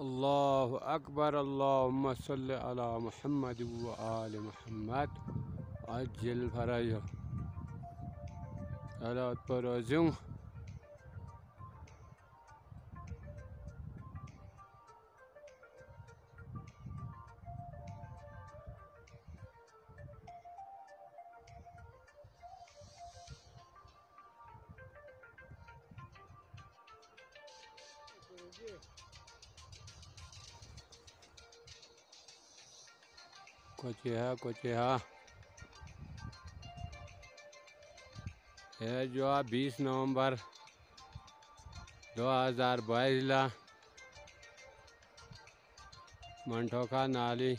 الله أكبر. اللهم صل على محمد وآل محمد. عجل فرجه على برازم Yeah. کچھ ہے کچھ ہے یہ جو بیس نومبر دو ہزار بائیس لا منٹوکا نالی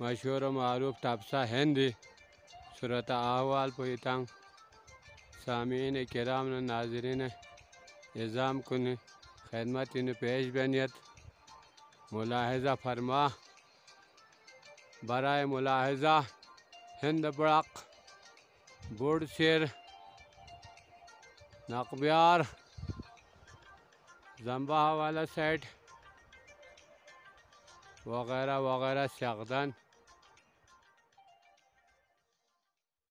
مشہور و معروف تبصہ ہندی صورت احوال پویتنگ سامعین کرام ناظرین نظام کن خدمت ان پیش بنیت ملاحظہ فرما برائے ملاحظہ ہند برق بوڑ شیر نقبیار زمبہ والا سیٹ وغیرہ وغیرہ شغدن